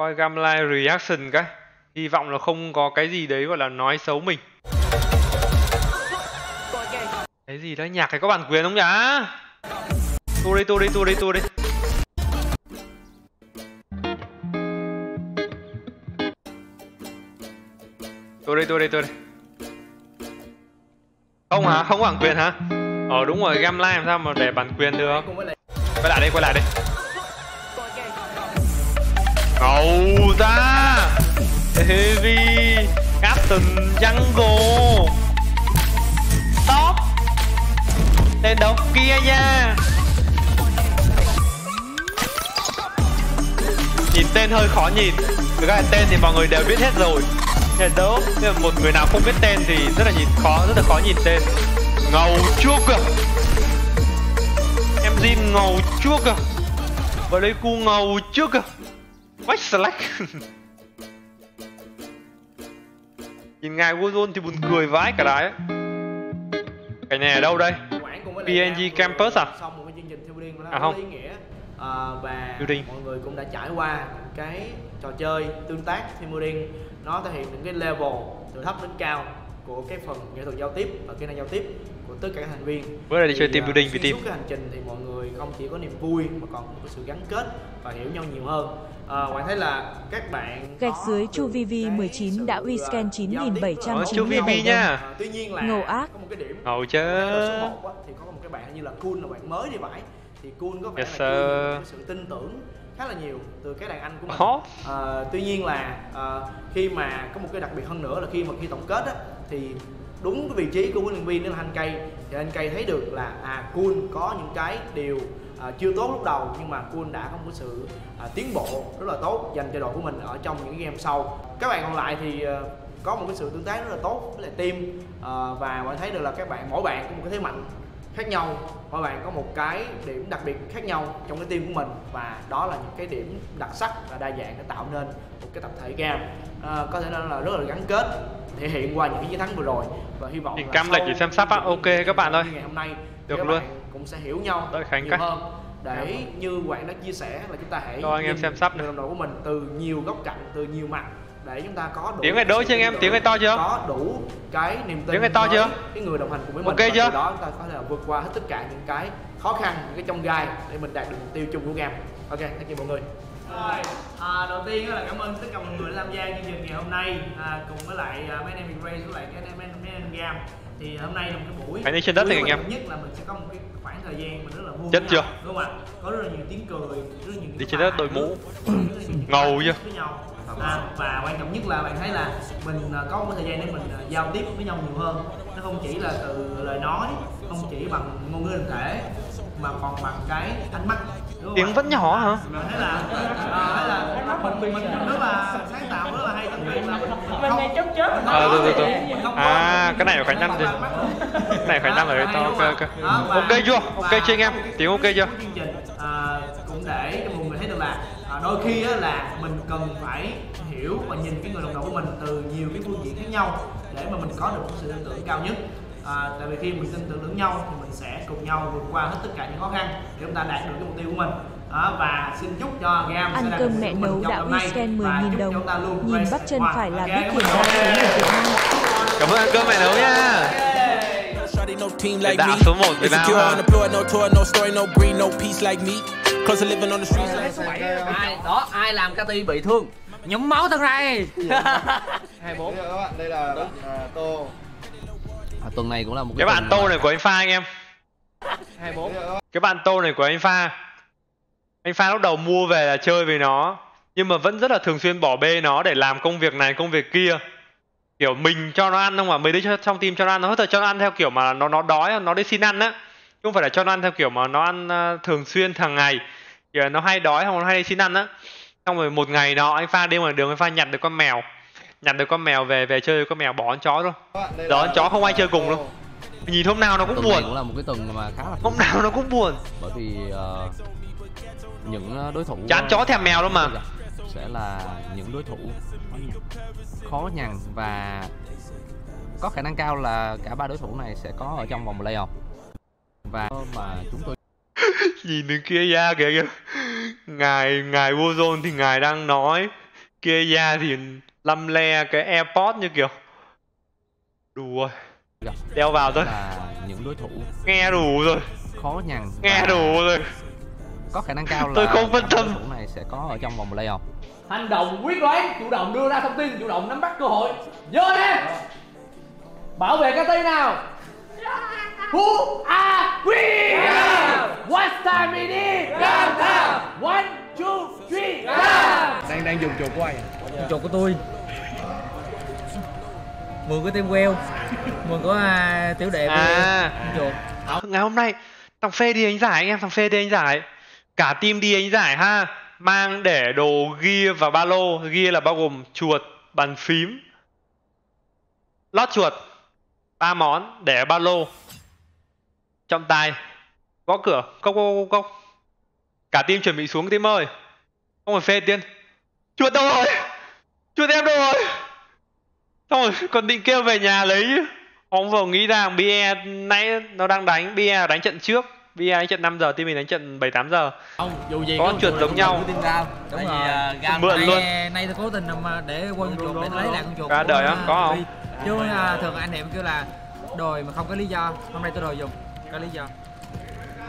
coi gamline reaction cái. Hy vọng là không có cái gì đấy gọi là nói xấu mình. Cái gì đó nhạc này có bản quyền không nhá? Tôi đi tôi đi tôi đi tôi đi. Tôi đi tôi đi tôi đi. Không hả? Không có bản quyền hả? Ờ đúng rồi gamline làm sao mà để bản quyền được? Quay lại đây quay lại đây ngầu ta. Heavy captain jungle top tên đâu kia nha. Nhìn tên hơi khó nhìn. Thực ra tên thì mọi người đều biết hết rồi. Hello nhưng mà một người nào không biết tên thì rất là nhìn khó, rất là khó nhìn tên. Ngầu chuốc à. Em Jin ngầu chuốc à. Và đây cu ngầu trước à. Quách slack Nhìn ngài Warzone thì buồn cười vãi cả đấy Cái này ở đâu đây? PNG Campus à? xong một cái chương trình thiêu nó À, không. ý nghĩa à, và Liên. mọi người cũng đã trải qua cái trò chơi tương tác Thiêu Liên nó thể hiện những cái level từ thấp đến cao của cái phần nghệ thuật giao tiếp và kỹ năng giao tiếp của tất cả các thành viên. Bữa nay đi chơi team à, building với xuyên team. suốt cái hành trình thì mọi người không chỉ có niềm vui mà còn có sự gắn kết và hiểu nhau nhiều hơn. À, Hoàng thấy là các bạn Gạch có dưới Chu VV cái 19 sự, đã à, uy scan giao tiếp 9797 Ờ, Chu VV nha. À, tuy nhiên là Ngầu ác. có một cái điểm Ngầu chứ số 1 á, thì có một cái bạn như là Cool là bạn mới đi phải thì Cool có vẻ Yes, là cái sự tin tưởng khá là nhiều từ các đàn anh của mình. Ờ, tuy nhiên là ờ, khi mà có một cái đặc biệt hơn nữa là khi mà khi tổng kết á thì đúng cái vị trí của huấn luyện viên đó là anh cây. Thì anh cây thấy được là à Cool có những cái điều à, chưa tốt lúc đầu nhưng mà Cool đã có một cái sự à, tiến bộ rất là tốt dành cho đội của mình ở trong những game sau. Các bạn còn lại thì à, có một cái sự tương tác rất là tốt với lại team à, và bạn thấy được là các bạn mỗi bạn có một cái thế mạnh khác nhau mỗi bạn có một cái điểm đặc biệt khác nhau trong cái team của mình và đó là những cái điểm đặc sắc và đa dạng để tạo nên một cái tập thể game à, có thể nói là rất là gắn kết thể hiện qua những cái chiến thắng vừa rồi và hy vọng Nhìn là cam lệch để xem sắp á. Ok các bạn ơi. ngày hôm nay Được các luôn. bạn cũng sẽ hiểu nhau Đợi Khánh nhiều cái. hơn để như Quảng đã chia sẻ là chúng ta hãy Cho anh em xem sắp đồng đội của mình từ nhiều góc cạnh từ nhiều mặt để chúng ta có đủ Tiếng này cái đối chứ anh em, tiếng này to chưa? có đủ cái niềm tin Tiếng này to chưa? cái người đồng hành cùng với mình Ok và chưa? đó chúng ta có thể là vượt qua hết tất cả những cái khó khăn những cái trong gai để mình đạt được mục tiêu chung của game ok thank you mọi người rồi à, đầu tiên là cảm ơn tất cả mọi người đã tham gia chương trình ngày hôm nay à, cùng với lại uh, mấy anh em Grace với lại cái anh em mấy anh game thì hôm nay là một cái buổi Hãy đi trên đất và anh em. nhất là mình sẽ có một cái khoảng thời gian mình rất là vui Chết chưa? đúng không ạ có rất là nhiều tiếng cười rất là nhiều Đi trên đất hài mũ. Ngầu chưa? À, và quan trọng nhất là bạn thấy là mình à, có một thời gian để mình à, giao tiếp với nhau nhiều hơn nó không chỉ là từ lời nói không chỉ bằng ngôn ngữ hình thể mà còn bằng cái ánh mắt đúng Tiếng vẫn nhỏ hả? Mình thấy là à, thấy là mình mình mình rất là sáng tạo rất là hay trong việc là mình mình không chớp chớp Ờ, rồi, rồi, rồi. À, cái này Khánh Nam rồi. Cái này Nam ở đây to, ok, ok. Ok chưa? Ok chưa anh em? Tiếng ok chưa? chương trình à, cũng để cho đôi khi á, là mình cần phải hiểu và nhìn cái người đồng đội của mình từ nhiều cái phương diện khác nhau để mà mình có được một sự tin tưởng cao nhất à, tại vì khi mình tin tưởng lẫn nhau thì mình sẽ cùng nhau vượt qua hết tất cả những khó khăn để chúng ta đạt được cái mục tiêu của mình à, và xin chúc cho Gam Ăn sẽ đạt cơm được mẹ nấu đã Và 10.000 chúc cho đồng. chúng ta luôn Nhìn bắp chân hòa. phải là Ok, biết Việt Nam. Cảm ơn cơm mẹ nấu nha Shawty no team like me. số một Việt Nam Insecure, ha. unemployed, no tour, no story, no green, no peace like me. To living on the streets like ai đó ai làm Cati bị thương. Nhúng máu thân này. 24 các bạn đây là bạn à, tô. À, tuần này cũng là một Cái bạn tô này của anh Pha anh em. 24 Cái bạn tô này của anh Pha. Anh Pha lúc đầu mua về là chơi với nó Nhưng mà vẫn rất là thường xuyên bỏ bê nó để làm công việc này công việc kia. Kiểu mình cho nó ăn không mà mấy đứa cho- trong team cho nó ăn Nó hết thời cho nó ăn theo kiểu mà nó nó đói nó đi xin ăn á không phải là cho nó ăn theo kiểu mà nó ăn ờ, thường xuyên hàng ngày. Kiểu nó hay đói không nó hay xin ăn á. Xong rồi một ngày nọ anh Pha đi ngoài đường anh Pha nhặt được con mèo. Nhặt được con mèo về về chơi với con mèo bỏ con chó luôn. Đó, là chó không ai chơi cùng đâu. Nhìn hôm nào nó cũng tuần buồn. cũng là một cái tuần mà khá là Hôm nào nó cũng buồn. Bởi vì ờ, những ờ, đối thủ Chán chó thèm mèo lắm mà. sẽ là những đối thủ khó nhằn và có khả năng cao là cả ba đối thủ này sẽ có ở trong vòng playoff và mà chúng tôi nhìn đứng kia ra kìa kìa. Ngài ngài Warzone thì ngài đang nói. Kia da thì lăm le cái airpod như kiểu. Đủ rồi. Gặp đeo vào thôi. là những đối thủ nghe đủ rồi. khó nhằn nghe đủ rồi. có khả năng cao là Tôi không phân tâm. đối thủ này sẽ có ở trong vòng playoff. Hành động quyết đoán chủ động đưa ra thông tin chủ động nắm bắt cơ hội. Vô nè bảo vệ cái tay nào Who are we? What time it is? One, two, three, go! đang đang dùng chuột của ai chuột của tôi. Mượn của team queo. Mượn của à, tiểu đệ của À. chuột. Ngày hôm nay thằng phê đi đánh giải anh em thằng phê đi đánh giải. Cả team đi đánh giải ha. Mang để đồ gear và ba lô. Gear là bao gồm chuột bàn phím. Lót chuột ba món để ba lô trọng tài gõ cửa cốc cốc cốc cốc cả team chuẩn bị xuống team ơi. Không phải phê tiên. Chuột đâu rồi? Chuột em đâu rồi? Xong rồi còn định kêu về nhà lấy. Chứ ông vừa nghĩ rằng BE nãy nó đang đánh BE đánh trận trước. BE đánh trận 5 giờ team mình đánh trận 7 8 giờ. Không, dù gì Có con chuột giống nhau. Đúng Tại rồi. Gam Mượn nay, luôn. nay tôi cố tình mà để quân chuột để lấy lại con chuột của, đời á, có không? Chứ à, thường anh em kêu là đòi mà không có lý do hôm nay tôi đòi dùng có lý do?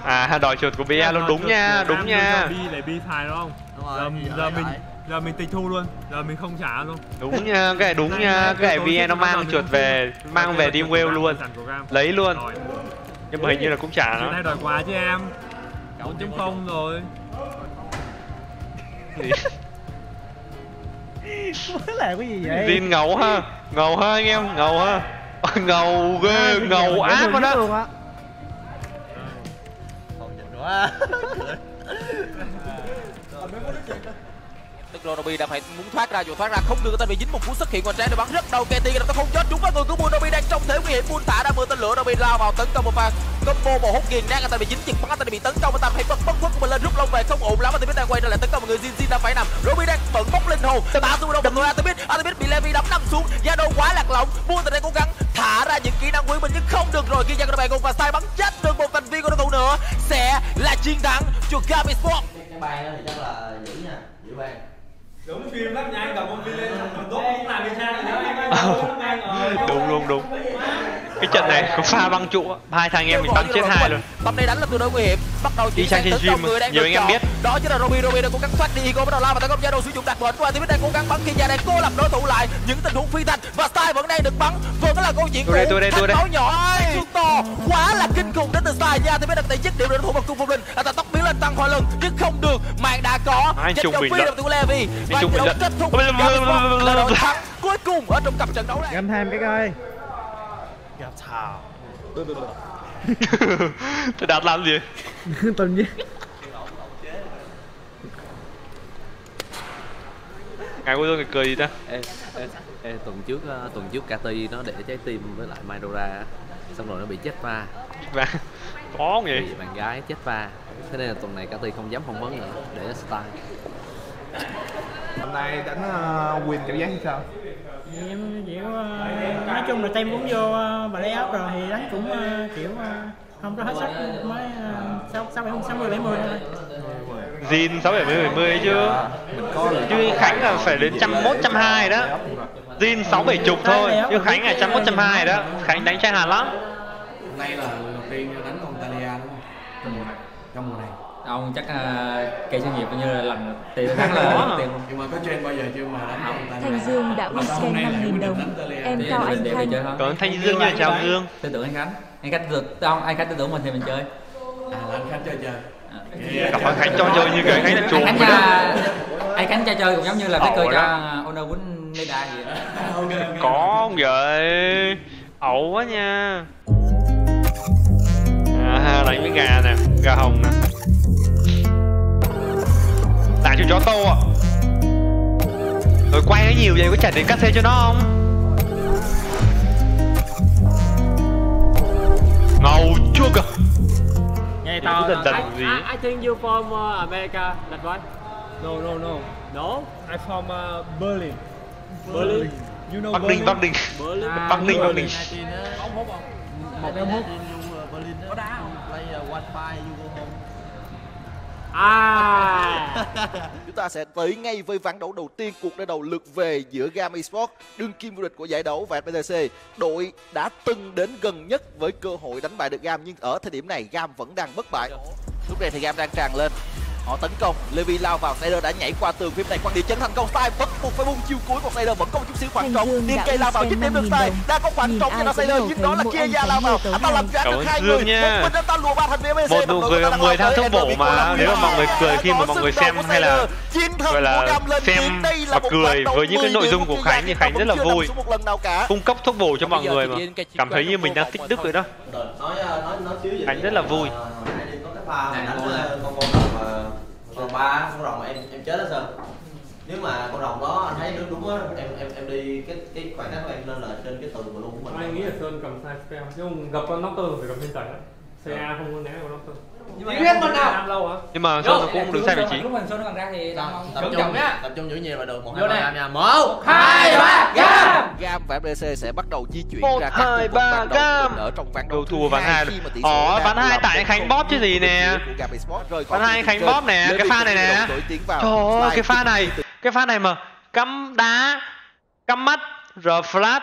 À đòi chuột của BE luôn đúng nha đúng nha. Bi để bi xài đúng không? Đúng rồi, giờ, giờ mình giờ mình tịch thu luôn giờ mình không trả luôn. Đúng nha cái này đúng nha cái này tổ nó mang chuột về mang về của whale luôn. lấy luôn. Nhưng mà hình như là cũng trả nó nay đòi quà chứ em. 4.0 rồi. Là cái gì vậy? Jin ngầu ha ngầu ha anh em ngầu ha. Ngầu ghê ngầu ác quá đó Không nhìn quá. Tức Ronobi đang phải muốn thoát ra dù thoát ra không được tên bị dính một cú xuất hiện ngoài trái để bắn rất đầu KT nó không chết. Trúng vào người của Bunobi đang trong thế nguy hiểm. Buôn thả ra mưa tên lửa Ronobi lao vào tấn công một pha combo một hút nghiền nát anh ta bị dính chừng bắn ta bị tấn công anh ta phải bật bất khuất của mình lên rút lông về không ổn lắm anh ta biết đang quay trở lại tấn công một người Jin Jin đang phải nằm. Ronobi đang bận bốc linh hồn tạo đâu đập người anh ta biết anh ta biết bị Levi đấm nằm xuống Yano quá lạc lõng buôn từ đây cố gắng thả ra những kỹ năng quý mình nhưng không được rồi khi Yano bạn và sai bắn chết được một thành viên của đối thủ nữa sẽ là chiến thắng cho Gabi Sport. Cái bàn đó thì chắc là giữ nha, giữ bàn. Đúng đúng đúng. Cái trận này có pha băng trụ hai thằng em mình bắn chết hai luôn. Tầm này đánh là tương đối nguy hiểm. Bắt đầu Đi chuyển sang sang trên tấn công gym người đang nhiều được anh em biết. Đó chính là Robbie Robbie đang cố gắng thoát đi. Igo bắt đầu lao vào tấn công Zalo sử dụng đặc mệnh của Antimid đang cố gắng bắn khi ra đang cô lập đối thủ lại. Những tình huống phi thanh và Style vẫn đang được bắn. Vẫn là câu chuyện đây, cũ. tôi đây, tôi đây. nhỏ. Xuống to. Quá là kinh khủng đến từ Style nha. Antimid đang tay dứt điểm đối thủ bằng cung phong linh. Anh ta tóc lên tăng hồi lần nhưng không được. Mạng đã có. Đấu bình phi luận. đồng của Levi và trận đấu kết thúc là đội thắng cuối cùng ở trong cặp trận đấu này. Gam thêm cái coi tôi đạt làm gì? Tình gì ngày cuối tuần cười gì ta? Ê, ê, ê, tuần trước ờ, tuần trước Kati nó để trái tim với lại Maidora á, xong rồi nó bị chết va và có không vậy? Bạn gái chết va thế nên là tuần này Kati không dám phỏng vấn nữa để style hôm nay đánh uh, win cảm giác như sao? Em kiểu ờ, nói chung là team cũng vô uh, playoff rồi thì đánh cũng ờ, kiểu ờ, không có hết sức mới uh, sáu sáu bảy sáu mươi bảy mươi thôi. Bảy mươi bảy mươi ấy chứ. Mình có chứ Khánh là phải đến trăm mốt trăm hai đó. Jin sáu bảy chục thôi chứ Khánh là trăm mốt trăm hai đó. Khánh đánh trai hàn lắm Hôm nay là lần đầu tiên đánh con Talia đúng không? Trong mùa này. ông chắc uh, cây doanh nghiệp coi như là lần tiền thắng là lần tiền Nhưng mà có trên bao giờ chưa mà đánh Talia? Thanh Dương đã hôm scan nay lại 5.000 quyết định đồng. Em Cao Anh thôi còn Thanh Dương như chào Dương tin tưởng anh khánh. Anh khánh được không anh khánh tin tưởng mình thì mình chơi. À là anh Khánh chơi chơi. cảm ơn Khánh cho chơi như cái Khánh là chuồng anh vậy đó. uh, anh khánh chơi chơi cũng giống như là cái cơ cho Honor Win Neda vậy đó. có không vậy. Ẩu quá nha với gà nè gà hồng nè. Tặng cho chó tô à rồi quay nó nhiều vậy có trả tiền cắt xe cho nó không? Ngầu chua cơ? Nghe to dần dần gì? I think you from uh, America. That one no no no. No? I from uh, Berlin. Berlin? You know Bắc Ninh Bắc Ninh. Berlin. Bắc Ninh Bắc Ninh. Một cái Berlin. Có đá không? Go home. À Chúng ta sẽ tới ngay với ván đấu đầu tiên cuộc đối đầu lượt về giữa Gam Esports đương kim vô địch của giải đấu và FPTC. Đội đã từng đến gần nhất với cơ hội đánh bại được Gam nhưng ở thời điểm này Gam vẫn đang bất bại. Lúc này thì Gam đang tràn lên. Họ tấn công, Levi lao vào, Snyder đã nhảy qua tường. Phim này quan địa chấn thành công. Style vẫn buộc phải bung chiêu cuối của Snyder vẫn có một chút xíu khoảng trống. Điên cây lao vào dứt điểm được Style, đang có khoảng trống cho nó Snyder. nhưng đó là kia ra lao vào. Anh ta làm Cảm được hai người. nha. Một mình anh ta lùa ba thành viên MBC. một nụ cười mười tháng thuốc bổ mà nếu mà mọi người cười khi mà mọi người xem hay là gọi là xem và cười với những cái nội dung của Khánh thì Khánh rất là vui. cung cấp thuốc bổ cho mọi người mà cảm thấy như mình đang tích đức vậy đó. Nói nói nói xíu về Khánh rất là vui còn con rồng con ba, con rồng mà em em chết đó sơn nếu mà con rồng đó anh thấy đúng đúng á, em em em đi cái cái khoảng cách của em lên là trên cái tường của luôn của mình. Anh nghĩ là Sơn cầm sai spell, chứ không gặp con knocker phải gặp bên tẩy á. CA không có né con nó tơ mà biết mình nào Làm lâu hả? nhưng mà Sơn nó cũng đứng sai vị trí lúc mình Sơn nó còn ra thì mong tập trung nhá. tập trung giữ nhiều là được một Vô hai nè. ba nha một hai ba gam Gam và FPC sẽ bắt đầu di chuyển Một, ra các hai, khu vực ba, ban đầu Gam. ở trong ván Đầu đấu thua thứ ván hai khi mà tỷ số Ồ, đang ván hai là tại một Khánh bóp chứ gì nè. Ván hai khu vực Khánh trên. bóp nè, cái pha này nè. Trời ơi, cái pha này cái pha này mà cắm đá cắm mắt rồi flash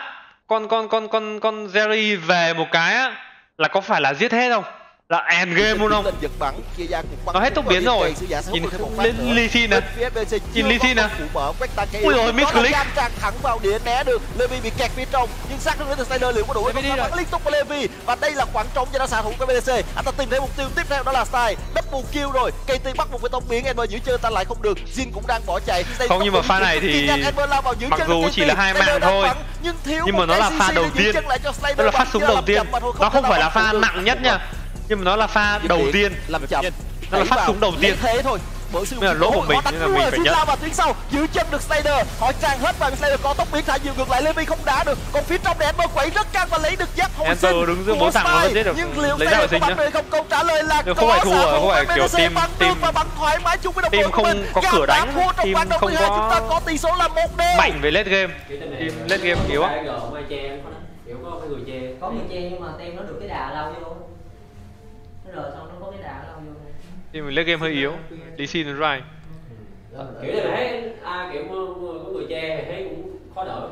con con con con con Jerry về một cái á là có phải là giết hết không là end game luôn không? lên giật bắn chia ra cùng bắn Nó hết tốc biến rồi. Nhìn một lên. Lee Sin nè. Nhìn có Sin nè. cái Ui rồi, misclick. Gam tràn thẳng vào địa né được. Levi bị kẹt phía trong nhưng sát đến từ Snyder liệu có đủ hay không? liên tục của Levi và đây là khoảng trống cho nó xạ thủ của BDC anh ta tìm thấy mục tiêu tiếp theo đó là Style. Double kill rồi. KT bắt buộc phải tông biến Ember giữ chân ta lại không được. Jin cũng đang bỏ chạy. Đây Không, tốc nhưng mà pha này thì mặc dù chỉ là hai mạng thôi, nhưng một mà nó cái là pha đầu tiên. đó là phát súng đầu tiên. nó không phải là pha nặng nhất nha nhưng mà nó là pha đầu tiên. làm chậm. Nó là phát súng đầu tiên. thế thôi. Bởi sự lỗ của mình nên là mình phải nhận. lao vào tuyến sau. Giữ chân được Snyder. Họ tràn hết vào Snyder có tốc biến thả nhiều ngược lại. Levi không đá được. Còn phía trong này Ember quẩy rất căng và lấy được giáp hồi Ember sinh. đứng giữa của bốn thằng Spy. giết được, nhưng liệu Snyder có bắn nhá. được không? Câu trả lời là có không phải thua rồi, không phải kiểu team- team- và bắn thoải mái chung với đồng team đội của không mình. có Gam cửa đánh, team không thứ hai có chúng ta có tỷ số là một đều. mạnh về late game. Team late game yếu á. Có có người che có người che nhưng mà tem nó được cái đà lao vô nó rồi xong nó có cái đà lao vô team late game hơi yếu Lee Sin right kiểu này thấy à, kiểu mưa, mưa, có người che thì thấy cũng khó đỡ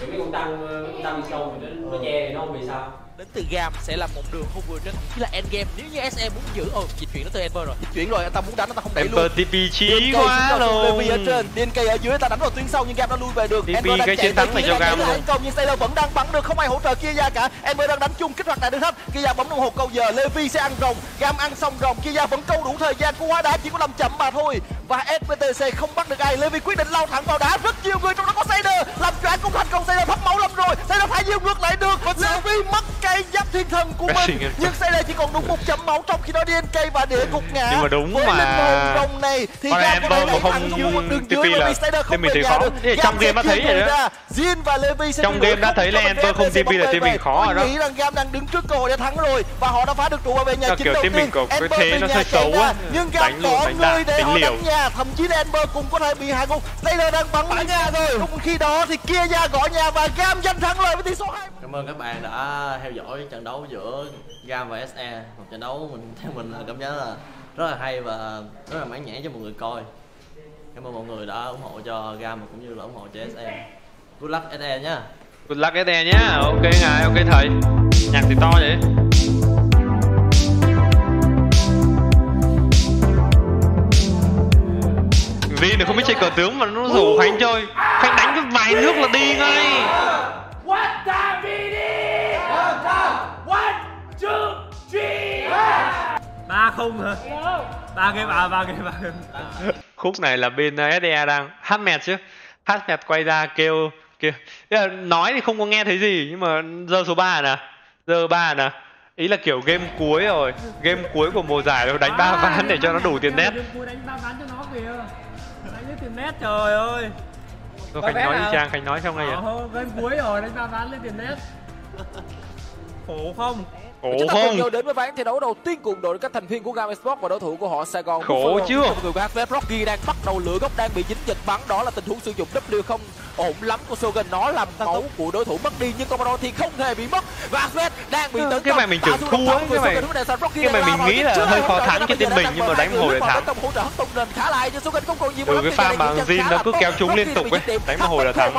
kiểu mấy con tăng con tăng đi sâu thì nó, nó che thì nó không bị sao đến từ Gam sẽ là một đường không vừa trên chỉ là endgame nếu như SE muốn giữ ồ dịch chuyển nó từ Ember rồi. Dịch chuyển rồi anh ta muốn đánh anh ta không đẩy luôn. Ember TP chí quá luôn. Levi ở trên điên cây ở dưới ta đánh vào tuyến sau nhưng Gam đã lui về được. TP Ember đang cái chạy chiến thắng này cho Gam lại luôn. công nhưng Sailor vẫn đang bắn được không ai hỗ trợ kia ra cả. Ember đang đánh chung kích hoạt đại được thấp kia bấm đồng hồ câu giờ Levi sẽ ăn rồng. Gam ăn xong rồng kia vẫn câu đủ thời gian của hóa đá chỉ có làm chậm mà thôi. Và SPTC không bắt được ai. Levi quyết định lao thẳng vào đá rất nhiều người trong đó có Sailor. Làm choáng cũng thành công Sailor thấm máu lắm rồi. Sailor phải diêu ngược lại được. Levi mất thiên thần của mình. nhưng Sailor chỉ còn đúng một chấm máu trong khi đó DNK và địa gục ngã. Nhưng mà đúng với mà- linh hồn rồng này thì Gam có thể thẳng xuống một đường dưới là Snyder không về nhà khó. được trong game đã thấy rồi đó. Jin và Levi sẽ Trong game đã thấy là Ember không TP là team mình khó rồi đó. nghĩ rằng Gam đang đứng trước cơ hội để thắng rồi và họ đã phá được trụ về nhà Là chính kiểu đầu tiên. Ember thế nó nhà hơi xấu ra, á. nhưng Gam có người để tính họ liều. đánh nhà. Thậm chí là Ember cũng có thể bị hạ gục. Snyder đang bắn nhà rồi. trong khi đó thì kia ra gõ nhà và Gam giành thắng lợi với tỷ số 2 cảm ơn các bạn đã theo dõi trận đấu giữa Gam và SE một trận đấu mình theo mình là cảm giác là rất là hay và rất là mãn nhãn cho mọi người coi. Cảm ơn mọi người đã ủng hộ cho Gam và cũng như là ủng hộ cho SE good luck SE nhá Good luck SE nhá ok ngài ok thầy. Nhạc thì to vậy. Vi này không biết chơi cờ tướng mà nó rủ Khánh chơi. Khánh đánh cái vài nước là đi ngay không hả? Ba game à ba game ba game khúc này là bên SDA đang hát mẹt chứ. Hát mẹt quay ra kêu kêu. Nói thì không có nghe thấy gì nhưng mà giờ số 3 nè giờ ba nè. Ý là kiểu game cuối rồi game cuối của mùa giải rồi đánh ba ván để cho nó đủ tiền cuối đánh ba ván cho nó kìa. Đánh tiền net trời ơi. Rồi khánh nói đi trang khánh nói xong ngay vậy Ờ, game cuối rồi đánh ba ván lên tiền net. Khổ không Khổ Chúng ta không? cùng nhau đến với ván thi đấu đầu tiên cùng đội các thành viên của Gam Esports và đối thủ của họ Sài Gòn. Khổ Buffalo. chưa? Người của HVS Rocky đang bắt đầu lửa gốc đang bị dính giật bắn đó là tình huống sử dụng W không ổn lắm của Sogan nó làm máu của đối thủ mất đi nhưng Commodore thì không hề bị mất và HVS đang bị tấn cái công. mày mình tưởng thua ấy, với cái mày- cái mày mình nghĩ là hơi khó thắng cho giờ mình, nhưng mà đánh hai hồi thắng. vào tấn công nền khá lại nhưng Sogan không còn nhiều Ừ, cái bằng thì Jin khá nó cứ kéo chúng liên tục ấy, đánh mà hồi là thắng.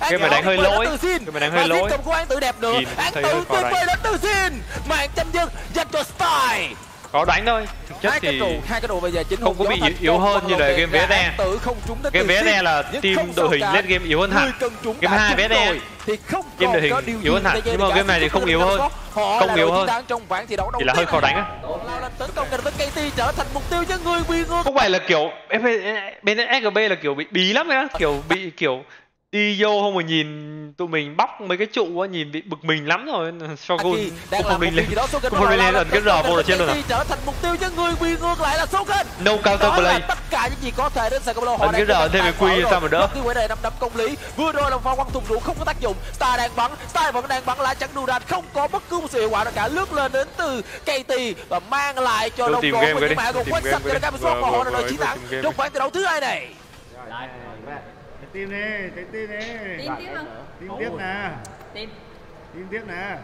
Cái mày đánh hơi lỗi, cái mày đánh hơi lỗi. cầm của An Tử đẹp nữa. Jin An thấy Tử hơi khó tuyệt đánh. vời đến từ Jin. Mạng tranh dứt dành cho Style. Có đánh thôi. Thực chất hai cái thì trụ hai cái trụ bây giờ chính không có bị yếu, yếu hơn như là game trúng đến Game VSE Jin. là team đội hình lên game yếu hơn hẳn. Game đã 2 trúng VSE rồi. thì không Team đội hình yếu hơn hẳn, nhưng mà game này thì không yếu hơn. Không yếu hơn. Chỉ là hơi khó đánh á. Tấn công gần với KT trở thành mục tiêu cho người bị ngược không phải là kiểu bên SGB là kiểu bị bí lắm á kiểu bị kiểu đi vô không mà nhìn tụi mình bóc mấy cái trụ á nhìn bị bực mình lắm rồi Shogun Aki cũng đang không một đi lên cũng không đi lên ẩn cái rờ vô ở trên luôn à trở thành mục tiêu cho người bị ngược lại là Sogan No counter play. tất cả những gì có thể đến Sakamoto Ẩn cái rờ thêm cái quy sao mà đỡ. cái quỷ này năm đấm công lý. Vừa rồi là pha quăng thùng rượu không có tác dụng. Star đang bắn Star vẫn đang bắn lá chắn Duran không có bất cứ một sự hiệu quả nào cả. Lướt lên đến từ KT và mang lại cho đồng đội của cái mã gồm quét sạch cho cái Cam và Vừa- họ là đội chiến thắng. trong ván thi đấu thứ hai này Trái tim đi, trái tim đi. Tim tiếp không? Tim tiếp nè. Tim. Tim tiếp nè.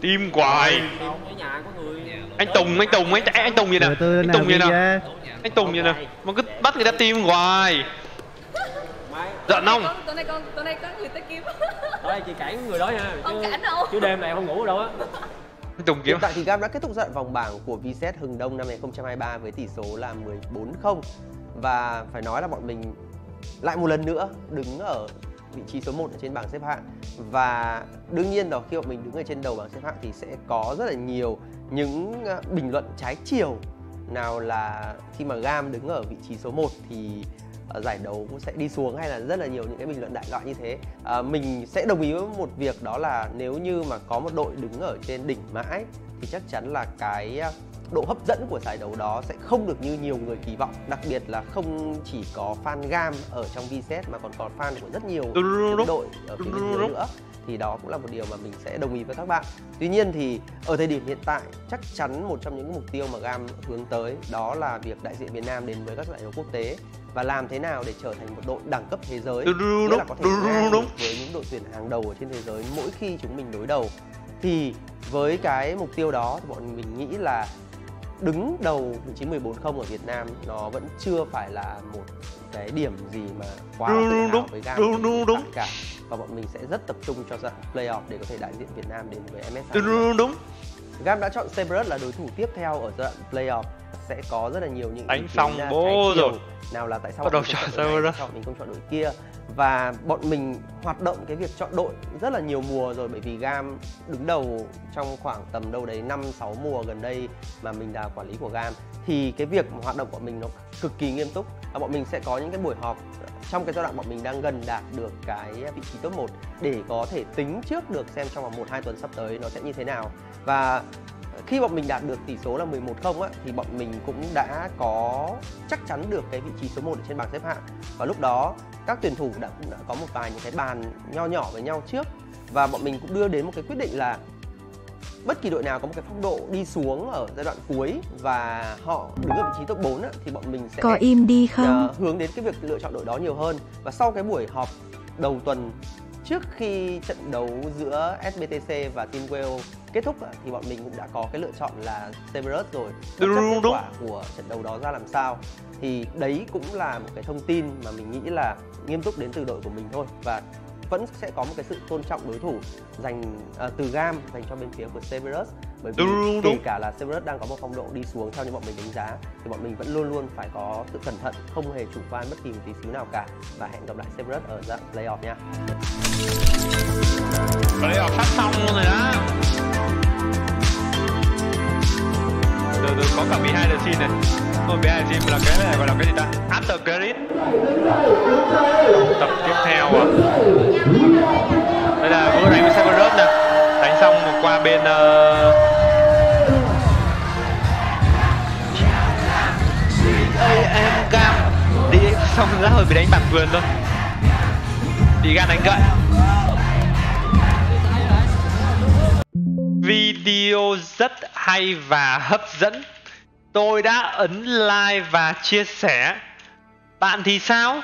tim quài Ở nhà có người. Anh Tùng anh Tùng anh anh Tùng gì nè. Anh Tùng gì nè. anh Tùng gì nè. Mà cứ bắt người ta tim hoài. Giận không Tối nay con tối nay có người tới kiếm. Tối nay chị cản người đó nha. Không chứ- cản đâu. chứ đêm này không ngủ đâu á. Tùng Hiện tại thì GAM đã kết thúc đoạn vòng bảng của VSET Hừng Đông năm 2023 với tỷ số là 14-0 và phải nói là bọn mình lại một lần nữa đứng ở vị trí số 1 ở trên bảng xếp hạng. Và đương nhiên rồi khi mà mình đứng ở trên đầu bảng xếp hạng thì sẽ có rất là nhiều những ờ, bình luận trái chiều. Nào là khi mà GAM đứng ở vị trí số 1 thì ờ, giải đấu cũng sẽ đi xuống hay là rất là nhiều những cái bình luận đại loại như thế. À, mình sẽ đồng ý với một việc đó là nếu như mà có một đội đứng ở trên đỉnh mãi thì chắc chắn là cái độ hấp dẫn của giải đấu đó sẽ không được như nhiều người kỳ vọng đặc biệt là không chỉ có fan gam ở trong VSET mà còn có fan của rất nhiều những đội ở phía bên dưới nữa. Thì đó cũng là một điều mà mình sẽ đồng ý với các bạn. Tuy nhiên thì ở thời điểm hiện tại chắc chắn một trong những mục tiêu mà gam hướng tới đó là việc đại diện Việt Nam đến với các giải đấu quốc tế và làm thế nào để trở thành một đội đẳng cấp thế giới Đúng, là có thể đúng, với những đội tuyển hàng đầu ở trên thế giới mỗi khi chúng mình đối đầu. Thì với cái mục tiêu đó thì bọn mình nghĩ là đứng đầu vị trí 14 không ở Việt Nam nó vẫn chưa phải là một cái điểm gì mà quá Đúng, đúng, đúng, với GAM đúng, đúng, đúng. cả và bọn mình sẽ rất tập trung cho trận playoff để có thể đại diện Việt Nam đến với MSI đúng đúng đúng GAM đã chọn Cerberus là đối thủ tiếp theo ở giai đoạn playoff. Sẽ có rất là nhiều những Đánh kiến, xong bố rồi. nào là tại sao Bắt đầu chọn bọn mình không chọn đội kia và bọn mình hoạt động cái việc chọn đội rất là nhiều mùa rồi, bởi vì GAM đứng đầu trong khoảng tầm đâu đấy 5 6 mùa gần đây mà mình là quản lý của GAM thì cái việc mà hoạt động của mình nó cực kỳ nghiêm túc và bọn mình sẽ có những cái buổi họp trong cái giai đoạn bọn mình đang gần đạt được cái vị trí top 1 để có thể tính trước được xem trong vòng 1 2 tuần sắp tới nó sẽ như thế nào. Và khi bọn mình đạt được tỷ số là 11 không á thì bọn mình cũng đã có chắc chắn được cái vị trí số 1 ở trên bảng xếp hạng. Và lúc đó các tuyển thủ đã cũng đã có một vài những cái bàn nho nhỏ với nhau trước và bọn mình cũng đưa đến một cái quyết định là bất kỳ đội nào có một cái phong độ đi xuống ở giai đoạn cuối và họ đứng ở vị trí top 4 á, thì bọn mình sẽ Có im đi không? hướng đến cái việc lựa chọn đội đó nhiều hơn và sau cái buổi họp đầu tuần trước khi trận đấu giữa SBTC và Team Wales kết thúc thì bọn mình cũng đã có cái lựa chọn là Severus rồi. Bất chấp kết quả của trận đấu đó ra làm sao. Thì đấy cũng là một cái thông tin mà mình nghĩ là nghiêm túc đến từ đội của mình thôi. Và vẫn sẽ có một cái sự tôn trọng đối thủ dành à, từ gam dành cho bên phía của Severus. Bởi vì Đúng, đúng, kể đúng. cả là Severus đang có một phong độ đi xuống theo như bọn mình đánh giá thì bọn mình vẫn luôn luôn phải có sự cẩn thận không hề chủ quan bất kỳ một tí xíu nào cả. Và hẹn gặp lại Severus ở dạng playoff nha. Playoff sắp xong luôn rồi đó từ từ có cả behind the scene này. Ôi, behind the scene là cái này gọi là cái gì ta? After credit tập tiếp theo à? Đây là vừa đánh với rớt nè. Đánh xong qua bên uh... em cam đi xong lát rồi bị đánh bản vườn luôn đi gan đánh gậy. Video rất hay và hấp dẫn. Tôi đã ấn like và chia sẻ. Bạn thì sao?